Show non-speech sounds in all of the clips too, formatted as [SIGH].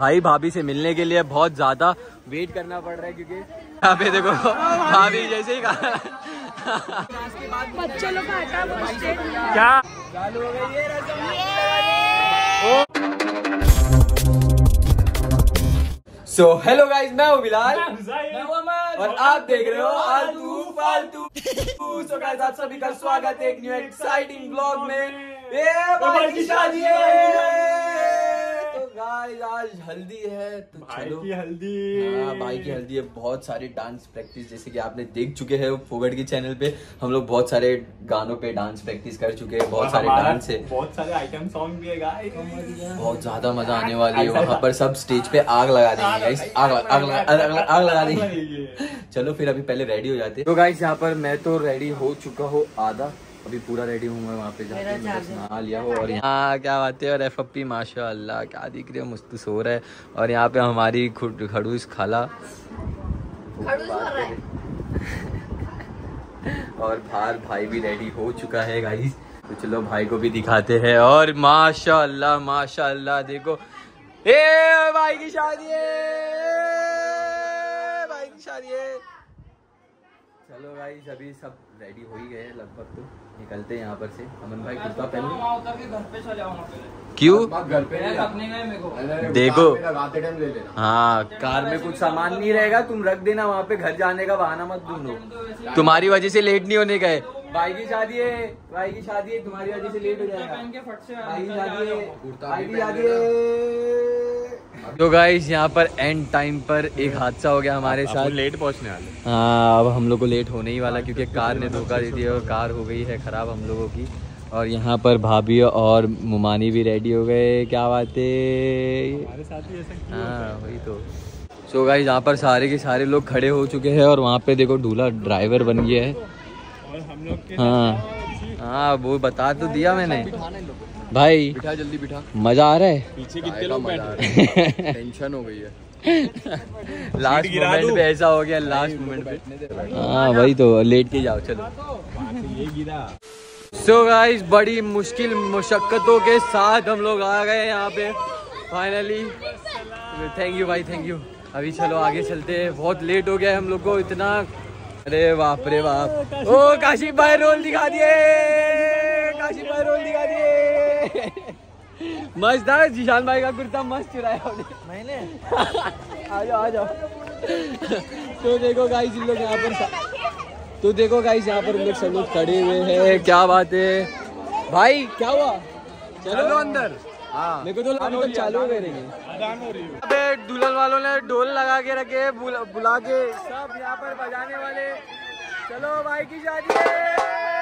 भाई भाभी से मिलने के लिए बहुत ज़्यादा वेट करना पड़ रहा है क्योंकि यहाँ पे देखो भाभी जैसे ही कहा बच्चों लोग क्या? चालू हो गई ये सो हेलो गाइस मैं हूँ बिलाल। और आप देख रहे हो आलतू फालतू। सो गाइस आप सभी का स्वागत है एक न्यू एक्साइटिंग ब्लॉग में। ये भाई की शादी है। गाइस आज हल्दी है तो भाई चलो। की हल्दी। हाँ भाई की हल्दी है बहुत सारी डांस प्रैक्टिस जैसे कि आपने देख चुके हैं फोगट के चैनल पे हम लोग बहुत सारे गानों पे डांस प्रैक्टिस कर चुके हैं बहुत सारे डांस है। बहुत सारे आइटम सॉन्ग भी है गाइस बहुत ज़्यादा मज़ा आने वाली है वहाँ पर सब स्टेज पे आग लगा देंगे गाइस आग लगा- आग लगा- आग लगा देंगे। चलो फिर अभी पहले रेडी हो जाते हैं। तो गाइस यहाँ पर मैं तो रेडी हो चुका हूँ आधा। अभी पूरा रेडी हूँ मैं वहाँ पे जाके लिया हो और यहाँ क्या बात है और एफ़ पी माशा क्या दिख रही है मुस्त सो रहा है। और यहाँ पे हमारी खुड- खड़ूस खाला। [LAUGHS] और बाहर भाई भी रेडी हो चुका है गाइस तो चलो भाई को भी दिखाते हैं। और माशा अल्लाह माशा अल्लाह देखो। ए भाई की शादी है। भाई की शादी है। चलो भाई अभी सब रेडी हो ही गए हैं लगभग तो। निकलते हैं यहाँ पर से। अमन भाई कुर्ता पहन लो। क्यों? घर पे नहीं देखो। लगाते टाइम ले लेना। हाँ कार में कुछ सामान नहीं रहेगा तुम रख देना वहाँ पे। घर जाने का बहाना मत ढूंढो। तुम्हारी वजह से लेट नहीं होने गए भाई की शादी है भाई की शादी है तुम्हारी वजह से लेट हो जाएगा। भाई की शादी है भाई की शादी है। तो गाइस यहाँ पर एंड टाइम पर एक हादसा हो गया हमारे साथ। लेट पहुँचने वाले हाँ। अब हम लोग को लेट होने ही वाला क्योंकि कार ने धोखा दे दिया और कार हो गई है खराब हम लोगों की। और यहाँ पर भाभी और मुमानी भी रेडी हो गए क्या बात है? हमारे साथ भी ऐसा हाँ वही तो। सो गाइस यहाँ पर सारे के सारे लोग खड़े हो चुके हैं और वहाँ पे देखो दूल्हा ड्राइवर बन गया है। और हम लोग हाँ। हाँ वो बता तो दिया मैंने। भाई बिठा जल्दी बिठा। मज़ा आ रहा है? पीछे कितने लोग बैठे टेंशन हो। गई है। [LAUGHS] लास्ट मोमेंट पे ऐसा हो गया लास्ट मोमेंट पे। हाँ वही तो लेट के जाओ चलो। ये गिरा सो गाइस बड़ी मुश्किल मुशक्क़तों के साथ हम लोग आ गए यहाँ पे फाइनली थैंक यू भाई थैंक यू अभी चलो आगे चलते हैं। बहुत लेट हो गया है हम लोग को इतना। अरे बाप रे बाप। ओ काशिफ भाई रोल दिखा दिए। काशिफ भाई रोल दिखा दिए। मस्त था जीशान भाई का कुर्ता मस्त चुराया मैंने? आ जाओ आ जाओ। तो देखो गाइस इन लोग यहाँ पर तो देखो गाइस यहाँ पर हम लोग सब लोग खड़े हुए हैं। क्या बात है? भाई क्या हुआ? चलो। अंदर। हाँ। मेरे को तो लगा चालू हो गए हो है अबे दुल्हन वालों ने ढोल लगा के रखे बुला, बुला के। सब यहाँ पर बजाने वाले। चलो भाई की शादी। है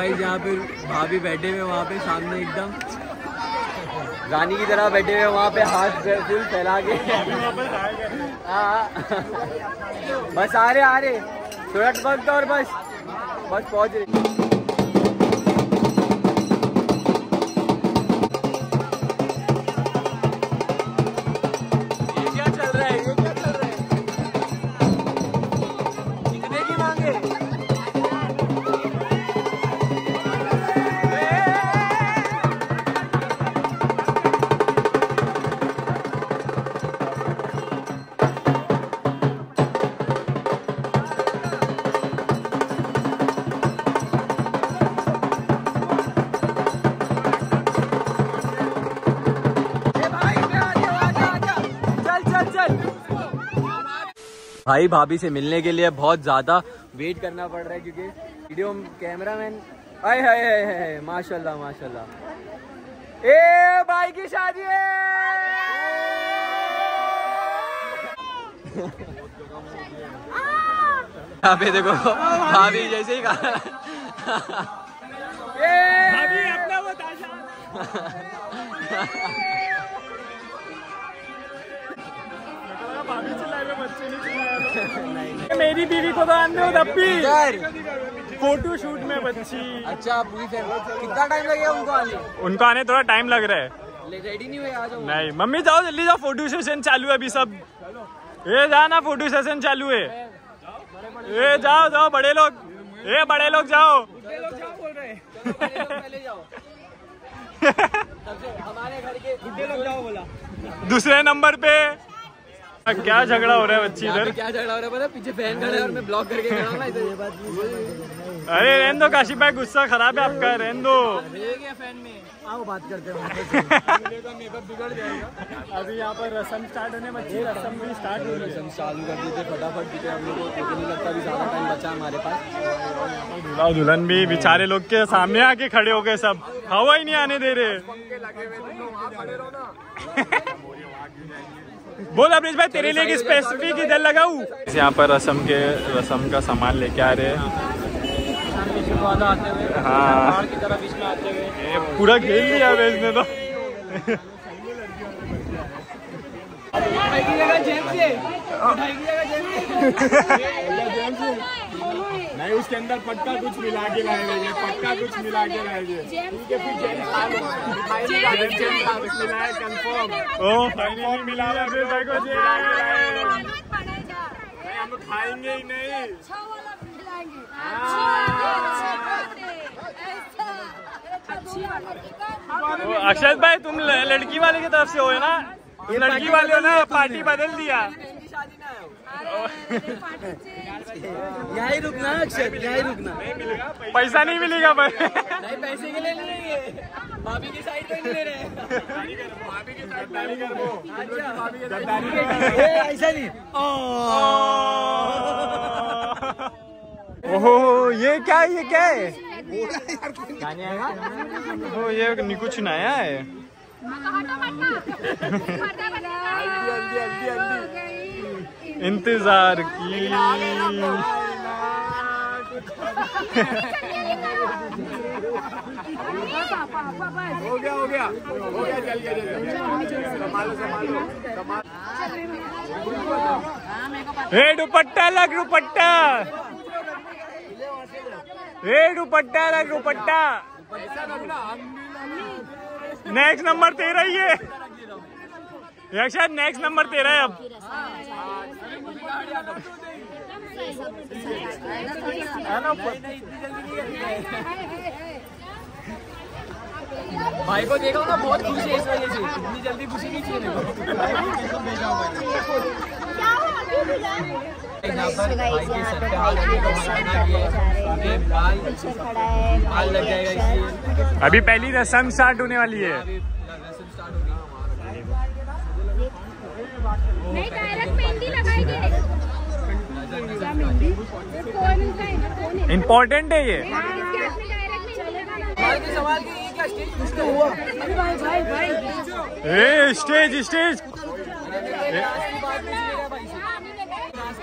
गाइस यहाँ पे भाभी बैठे हुए वहाँ पे सामने एकदम। रानी की तरह बैठे हुए वहाँ पे हाथ फुल फैला के। हाँ। बस आ रहे आ रहे। थोड़ा वक्त और बस। बस पहुँच रहे। भाई भाभी से मिलने के लिए बहुत ज़्यादा वेट करना पड़ रहा है क्योंकि वीडियो कैमरा मैन आए हाय हाय हाय माशाल्लाह माशाल्लाह। ए भाई की शादी है! यहाँ पे देखो भाभी जैसे ही कहा भाभी अपना [LAUGHS] बच्चे [LAUGHS] मेरी बीवी को तो आने दो तब फ़ोटो शूट में बच्ची। अच्छा पूरी कितना टाइम लगेगा उनको आने? उनको आने थोड़ा टाइम लग रहा है। रेडी नहीं हुए आ जाओ। नहीं मम्मी जाओ जल्दी जाओ फ़ोटो सेशन चालू है अभी सब। ये जा ना फ़ोटो सेशन चालू है। ये जाओ जाओ बड़े लोग। ये बड़े लोग जाओ पहले जाओ। [LAUGHS] सबसे हमारे घर के बुढ़े लोग जाओ बोला। दूसरे नंबर पे। क्या झगड़ा हो रहा है बच्ची इधर? क्या झगड़ा हो रहा है पता पीछे फ़ैन खड़े हैं और मैं ब्लॉक करके खड़ा हूँ ना इधर ये बात अरे रहन दो काशी भाई गुस्सा खराब है आपका रहन दो फ़ैन में? आओ बात करते हैं [LAUGHS] मेकअप बिगड़ जाएगा। अभी यहाँ पर रसम स्टार्ट होने बच्ची रसम भी स्टार्ट हो रही है। चालू कर देते फटाफट क्योंकि हम लोग को। नहीं लगता अभी ज़्यादा टाइम बचा हमारे पास। दूल्हा दुल्हन भी बेचारे लोग के सामने आके खड़े हो गए सब। हवा ही नहीं आने दे रहे। [LAUGHS] बोल अमरीश भाई तेरे लिए स्पेसिफिक इधर लगाऊ। यहाँ पर रसम के रसम का सामान लेके आ रहे हैं। हाँ। की तरह बीच में आते हुए ये पूरा खेल लिया इसने तो। नहीं उसके अंदर पक्का कुछ मिला के लाएँगे पक्का कुछ मिला के लाएँगे कंफर्म ओ फाइनली मिला है फिर भाई को हम खाएँगे ही नहीं तो अक्षत भाई तुम लड़की वाले की तरफ़ से हो ना लड़की वाले हो ना पार्टी बदल दिया। यहाँ रुकना अक्षर यहाँ रुकना। पैसा नहीं मिलेगा भाई नहीं पैसे के लिए नहीं भाभी की साइड पे नहीं ले रहे ऐसा नहीं। ओहो ये क्या ये क्या है? ओ ये कुछ नया है। [LAUGHS] इंतज़ार की। हो गया हो गया हो गया चल गया चल ए दुपट्टा। लग दुपट्टा। ए दुपट्टा लग दुपट्टा नेक्स्ट नंबर तेरा ही है। ये नेक्स्ट नंबर तेरा है अब। भाई को देखा ना बहुत खुशी है इस वजह से। इतनी जल्दी खुशी नहीं चाहिए यहाँ पर भाई के सर पे हाथ रखने को मना किया है। बाल बाल लग जाएगा इसलिए। अभी पहली रस्म स्टार्ट होने वाली है। रस्म स्टार्ट होगी। नहीं डायरेक्ट मेहंदी लगाएँगे इम्पोर्टेंट है। ये। हाँ, स्टेज तो हुआ। अरे भाई भाई भाई। ए स्टेज स्टेज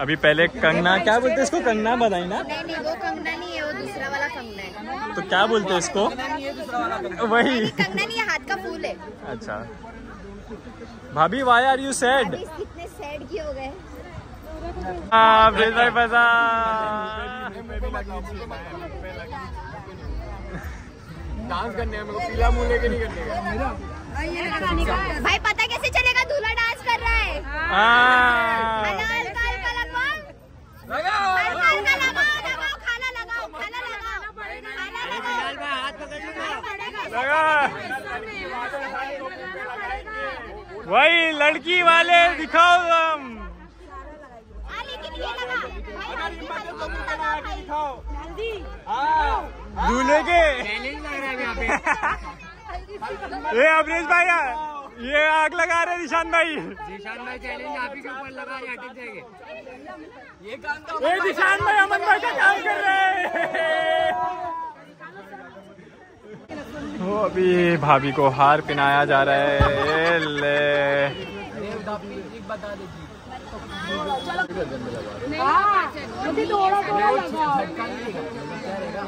अभी पहले कंगना क्या बोलते हैं इसको? कंगना बताई ना? नहीं नहीं वो कंगना नहीं है वो दूसरा वाला कंगना है। तो क्या बोलते हैं इसको? वही। [LAUGHS] कंगना नहीं है हाथ का फूल है। अच्छा। भाभी वाई आर यू सैड कितने सैड किए हो गए? डांस करने हैं मेरे को पीला मुँह लेके नहीं करने का भाई पता कैसे चलेगा? दूल्हा डांस कर रहा है। लगा। वही लड़की वाले दिखाओ तुम। हाँ। दूल्हे के [LAUGHS] ये अमरीश भाई ये आग लगा रहे निशान भाई निशान भाई। चैलेंज आप ही के ऊपर लगा ये काम तो निशान भाई अमन भाई का काम कर रहे हैं। वो अभी भाभी को हार पहनाया जा रहा है। ले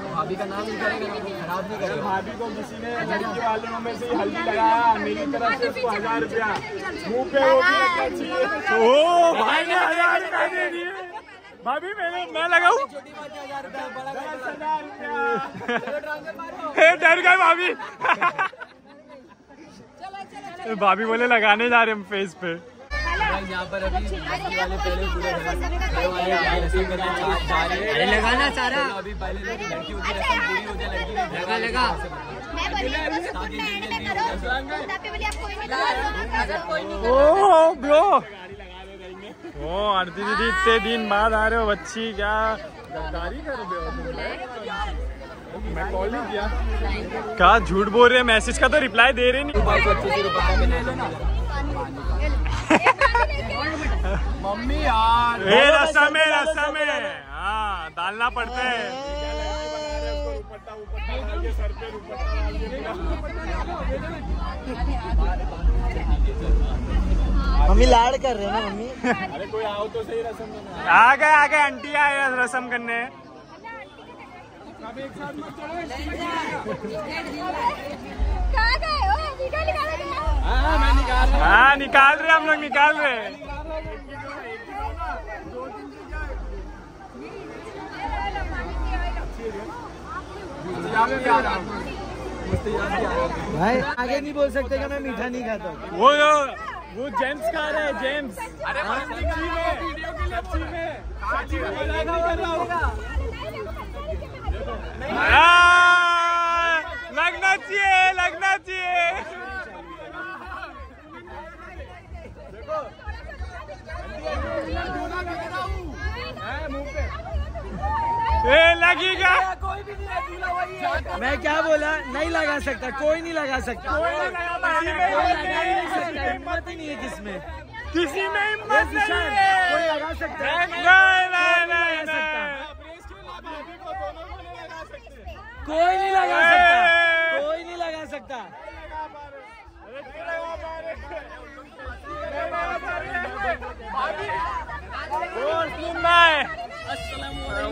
भाभी का नाम नहीं करेगा खराब नहीं करेगा। भाभी को किसी ने लड़की वालों में से हल्दी लगाया मेरी तरफ़ से उसको हज़ार रुपया। मुँह पे वो भी चाहिए? ओ भाई ने हज़ार रुपया दे दिए। भाभी मैंने मैं लगाऊँ [LAUGHS] डर गए भाभी। भाभी बोले लगाने जा रहे हम फेस पे। यहाँ पर अभी वाले पहले पूरे अरे लगाना सारा। अभी पहले पूरी लगा। लगा मैं बोली बस खुद में करो पे बोली आप कोई नहीं लगा। अगर ओ ब्रो ओ आरती दीदी इतने दिन बाद आ रहे हो बच्ची क्या? गद्दारी कर रहे हो मैं कॉल नहीं किया। क्या झूठ बोल रहे हैं? मैसेज का तो रिप्लाई दे रहे नहीं। लेना मम्मी यार। ए रसम है रसम है हाँ डालना पड़ता है। मम्मी लाड़ कर रहे हैं ना मम्मी। आ गए आ गए आंटी आए रसम करने। कहाँ गए ओ वीडियो निकाला गया हाँ निकाल रहे हम लोग निकाल रहे भाई आगे नहीं बोल सकते कि मैं मीठा नहीं खाता। हूँ वो वो जेम्स खा रहे हैं जेम्स अरे सच्ची में सच्ची में सच्ची में मज़ाक नहीं कर रहा हूँ हाँ, लगना चाहिए लगना चाहिए ए लगेगा मैं क्या बोला नहीं लगा सकता कोई नहीं लगा सकता कोई नहीं सकता हिम्मत ही नहीं है किसमें किसी में हिम्मत नहीं है। कोई लगा सकता है? नहीं नहीं नहीं लगा सकता। कोई नहीं लगा सकता। कोई नहीं लगा सकता।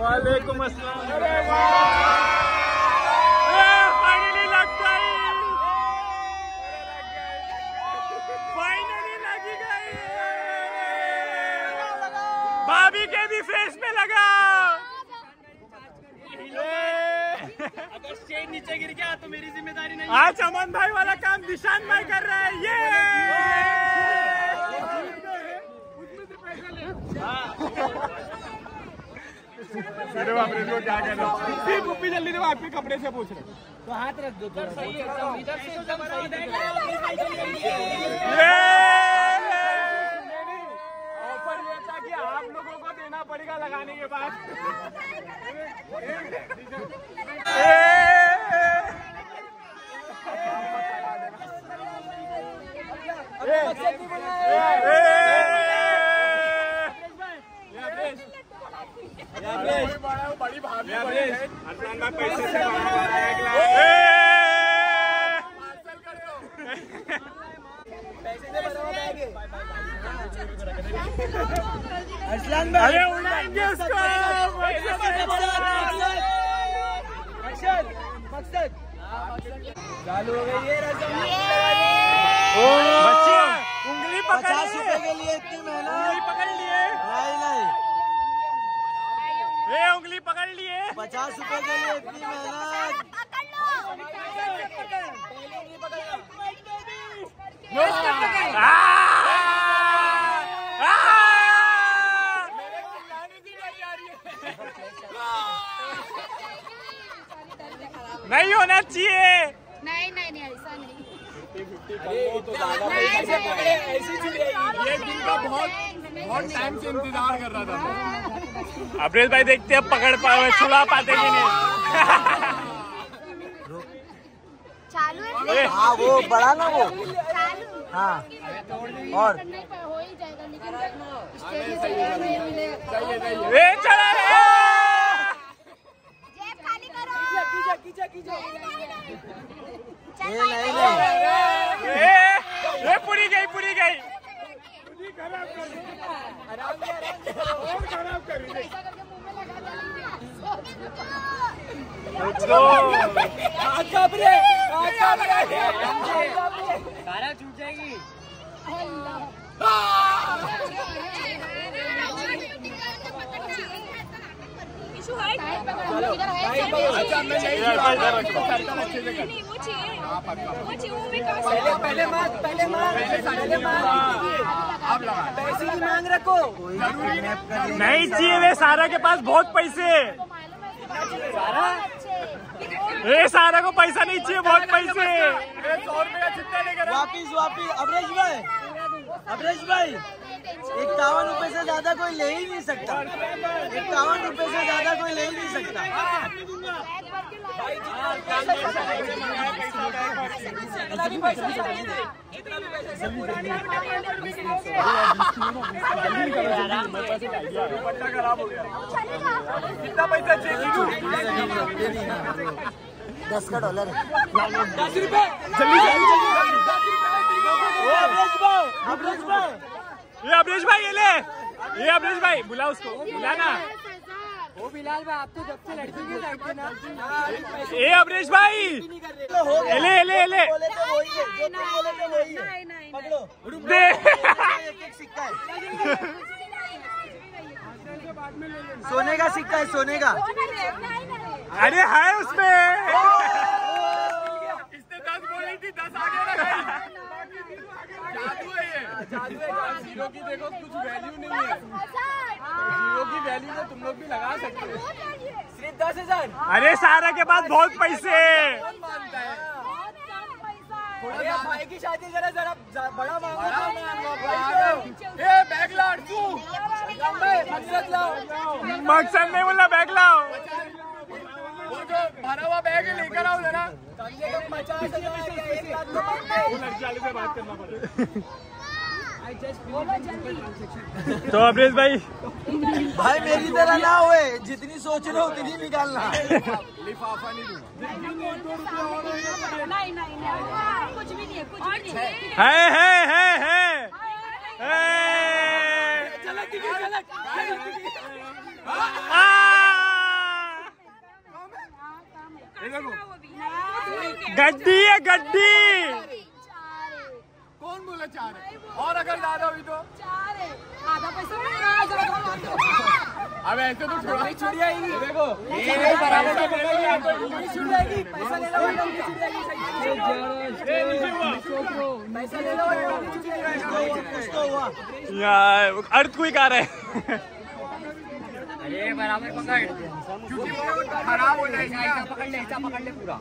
वालेकुम अस्सलाम के भी फेस पे लगा। अगर स्टेज नीचे गिर गया तो मेरी ज़िम्मेदारी नहीं आज अमन भाई वाला काम निशान भाई कर रहे हैं। ये। अरे बाप रे क्या कर रहे हो जल्दी दो आपके कपड़े से पूछ रहे तो हाथ रख दो थोड़ा। सा। ऑफ़र ये था कि आप लोगों को देना पड़ेगा लगाने के बाद बड़ी भाभी पैसे से अरसलान भाई। अरे उड़ाएँगे उसको। मकसद। मकसद। चालू हो गई बच्चे उंगली पकड़ पचास रुपए लिए के लिए इतनी उंगली पकड़ लिए। नहीं नहीं ए उंगली पकड़ लिए। पचास रुपए के लिए इतनी मेहनत। नहीं होना चाहिए। नहीं नहीं नहीं ऐसा नहीं। फोर्टी फिफ्टी कर लो तो ज़्यादा पैसा पकड़े ऐसी ये दिन का बहुत बहुत टाइम से इंतज़ार कर रहा था। अब्रेज भाई देखते हैं पकड़ पाए छुड़ा पाते कि नहीं। चालू है? हाँ वो बड़ा ना वो। हाँ। और? हो ही जाएगा लेकिन स्टेज से नहीं मिलेगा ए चला रे जेब खाली करो कीजिए। ये पूरी गई पूरी गई। तो सारा छूट जाएगी इशू है इधर है अच्छा मैं नहीं अच्छे वो चाहिए वो चाहिए वो मैं कहाँ पहले मांग पहले मांग पहले मांग। आप लगा पैसे की मांग रखो। कोई किडनैप कर ले नहीं चाहिए वे सारा के पास बहुत पैसे। ए सारा? को पैसा नहीं चाहिए बहुत पैसे। सौ रुपये का चिट्टा लेकर वापिस वापिस। अबरेज भाई अबरेज भाई। इक्यावन रुपए से ज़्यादा कोई ले ही नहीं सकता। इक्यावन रुपए से ज़्यादा कोई ले ही नहीं सकता। हो दस का डॉलर है। जल्दी जल्दी ये अमरीश भाई ये ले। ये अमरीश भाई बुला उसको बुला ना वो बिलाल भाई आप तो जब से लड़की की साइड थे ना ए अमरीश भाई। हो गया। ले ले ले। तो तो दे। एक एक सिक्का है। सोने का सिक्का है सोने का। अरे है उसमें। इसने दस बोली थी दस आगे जादू है ये। जादू है ज़ीरो की देखो कुछ वैल्यू नहीं है। ज़ीरो की वैल्यू तो तुम लोग भी लगा सकते हो। सिर्फ़ दस हज़ार। अरे सारा के पास बहुत पैसे भाई की शादी जरा जरा बड़ा मांगो। ए बैग लाओ मकसद लाओ। मकसद नहीं बोला बैग लाओ। वो जो भरा हुआ बैग लेकर आओ जरा। कम से कम पचास हज़ार या एक लाख तो बात करना पड़ेगा तो अमरीश भाई। भाई मेरी तरह ना होए जितनी सोच रहे हो उतनी निकालना। लिफाफा नहीं दूँगा। नहीं नहीं नहीं कुछ भी नहीं है। कुछ भी नहीं है है है है देखो गड्डी है गड्डी। कौन बोला चार है? और अगर ज़्यादा हुई तो? चार है। आधा पैसा मिल रहा है जरा कम आप दो। अब ऐसे तो छोड़ा। छुट जाएगी। देखो बराबर का पकड़ लिया तो छुट जाएगी। पैसा ले लो छुट जाएगी। ये पैसा ले लो छुट जाएगी। कुछ तो हुआ यार अर्थ कोई आ रहा है। अरे बराबर पकड़। खराब हो जाएगी। ऐसा पकड़ ले ऐसा पकड़ ले पूरा।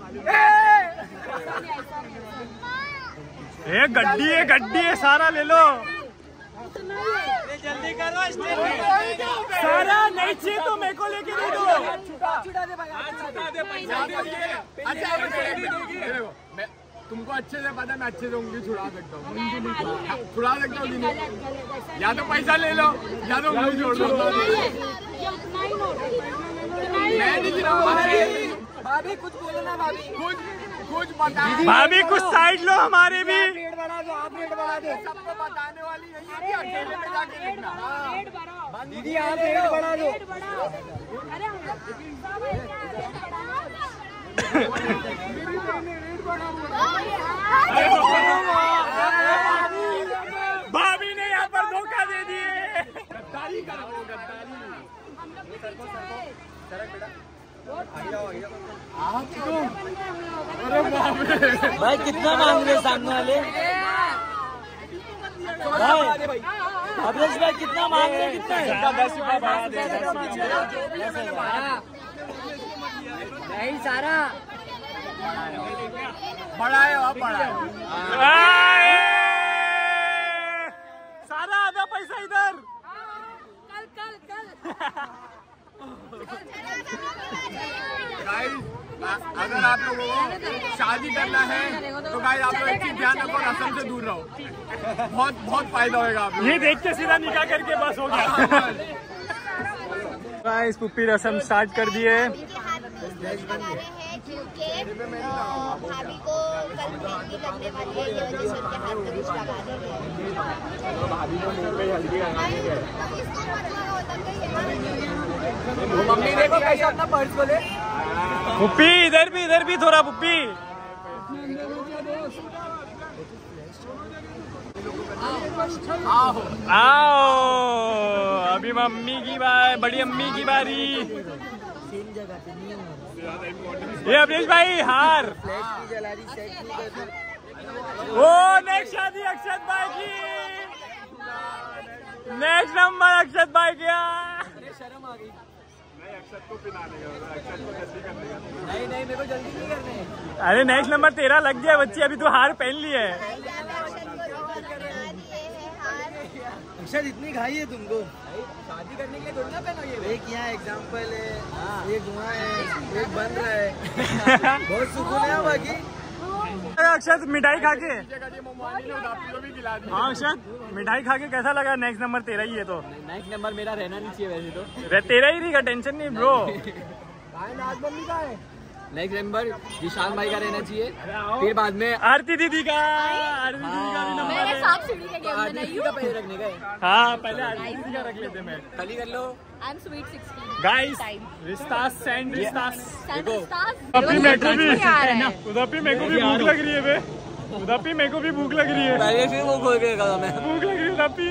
ए! गड्डी है गड्डी है सारा ले लो। जल्दी करो सारा नहीं चाहिए तो मेरे को लेके दे दो। अच्छा तुमको अच्छे से पता है मैं अच्छे से उंगली छुड़ा सकता हूँ। छुड़ा छुड़ा सकता हूँ या तो पैसा ले लो या तो उंगली छोड़ दो। भाभी कुछ भाभी कुछ कुछ बता भाभी कुछ साइड लो हमारे भी। रेट दो आप रेट बढ़ा दो सबको बताने वाली है अकेले में जाके देखना दीदी आप रेट बढ़ा दो। भाभी गद्दारी कर रहे हो। गद्दारी आप तो अरे बाप रे। भाई कितना मांग रहे सामने वाले? भाई अभ्रेश भाई कितना मांग रहे कितना है? दस रुपया नहीं सारा। बड़ा है बड़ा है सारा आधा पैसा इधर कल कल कल अगर आप लोगों को शादी करना है तो गाइस आप लोग एक चीज़ ध्यान रखो रसम से दूर रहो। बहुत बहुत फ़ायदा होगा आप ये देख के सीधा निकाह करके बस हो गया। [LAUGHS] गाइस पुप्पी रसम स्टार्ट कर दिए। क्योंकि भाभी को कल मेहंदी लगने वाली है ये वजह से उनके हाथ में कुछ लगा देंगे इसका मतलब है? मम्मी देखो कैसे अपना पर्स खोले। पुप्पी इधर भी इधर भी थोड़ा पुप्पी। आओ अभी मम्मी की बारी बड़ी अम्मी की बारी। ये अवनीश भाई हार। ओ नेक्स्ट शादी अक्षत भाई की। नेक्स्ट नंबर अक्षत भाई गया शर्म आ गई नहीं नहीं मेरे को जल्दी नहीं करने। अरे नेक्स्ट नंबर तेरा लग गया बच्ची अभी तू हार पहन ली है। अक्षर इतनी खाई है तुमको? शादी करने के लिए थोड़ी ना पहनो ये एक यहाँ एग्ज़ाम्पल है। एक वहाँ है एक बन रहा है। [LAUGHS] बहुत सुकून है बाकी। अक्षत मिठाई खा के। हाँ अक्षत मिठाई खा के कैसा लगा? नेक्स्ट नंबर तेरा ही है तो। नेक्स्ट नंबर मेरा रहना नहीं चाहिए वैसे तो। तेरा ही रहेगा टेंशन नहीं ब्रो [LAUGHS] नेक्स्ट नंबर जिशान भाई का रहना चाहिए। फिर बाद में आरती दीदी का आरती दीदी का भी नंबर है। सांप सीढ़ी के गेम में नहीं का पैसे रखने का है। हाँ पहले आरती दीदी का रख लेते मैं ही कर लो। I am sweet sixteen guys रिश्तास send देखो। उदापी मेरे को भी मेरे को भी भूख लग रही है बे। उदापी मेरे को भी भूख लग रही है। पहले से वो खोल के मैं। भूख लग रही है उदापी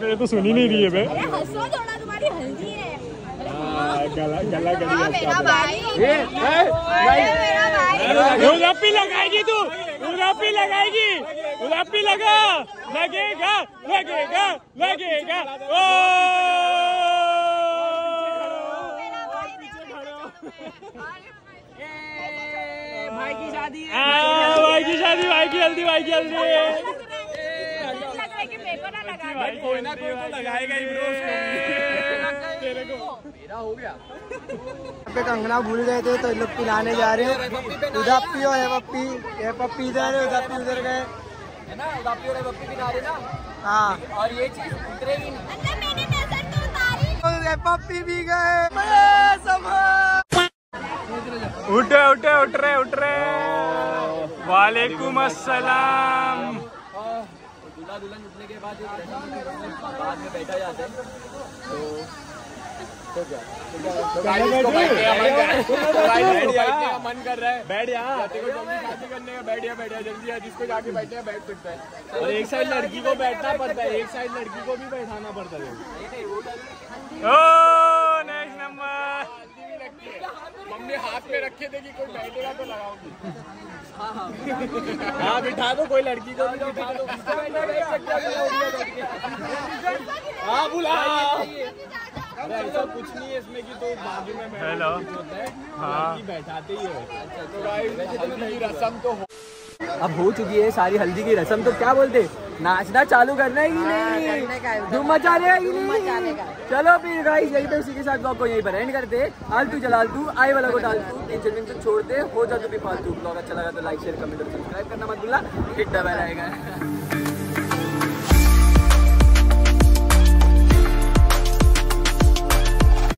मेरे तो सुनी नहीं रही है बे। अरे हंसो थोड़ा तुम्हारी हल्दी है। गला गला लगाएगी तू उदापी लगाएगी उदापी लगा लगेगा लगेगा लगेगा ओ भाई की शादी भाई की शादी भाई की हल्दी भाई की है भाई कोई ना कोई तो लगाएगा ही ब्रो तेरे को पे कंगना भूल गए थे तो लोग पिलाने जा रहे हैं। उदापी और पप्पी। ये पप्पी इधर है उदापी उधर गए। है ना? उदापी और पप्पी पिला रहे ना? हाँ। और ये चीज़ उतरेगी नहीं। मैंने नज़र तो उतारी। पप्पी भी गए। उठ उठ उठ रहे उठ रहे। वालेकुम अस्सलाम। दूल्हा दुल्हन उठने के बाद बाद में बैठा जाता है। तो मन कर रहा है। बैठ यहाँ देखो जल्दी शादी करने का बैठ जा जल्दी जिसको जाके बैठने बैठ सकता है। और एक साइड लड़की को बैठना पड़ता है एक साइड लड़की को भी बैठाना पड़ता है। ओ नेक्स्ट नंबर मम्मी हाथ में रखे थे कि कोई बैठेगा तो लगाऊँगी। हाँ बिठा दो कोई लड़की को भी बिठा दो। है बैठ के। हाँ। बुला। अरे ऐसा कुछ नहीं है इसमें कि तो बाजू में हेलो हाँ बैठाते ही हो। तो रस्म तो अब हो चुकी है सारी हल्दी की रस्म तो क्या बोलते? नाचना चालू करना है कि नहीं धूम मचा देगा कि नहीं चलो फिर गाइस यही पे उसी के साथ ब्लॉग को यहीं पर एंड करते आलतू जलालतू आई वाला को डालतू टेंशन वेंशन छोड़ते हो। जाते भी फालतू ब्लॉग अच्छा लगा तो लाइक शेयर कमेंट और सब्सक्राइब करना मत भूलना। हिट दबा रहेगा